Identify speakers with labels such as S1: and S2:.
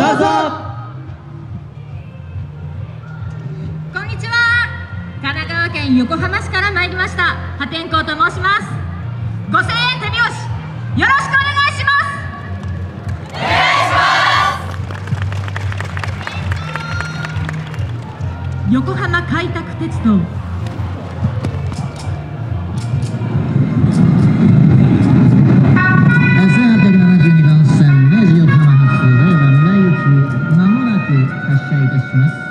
S1: どうぞ。
S2: こんにちは。神奈川県横浜市から参りました。破天荒と申します。5 0円手拍子よろしくお願いします。お願いします。横浜開拓鉄道いいたします。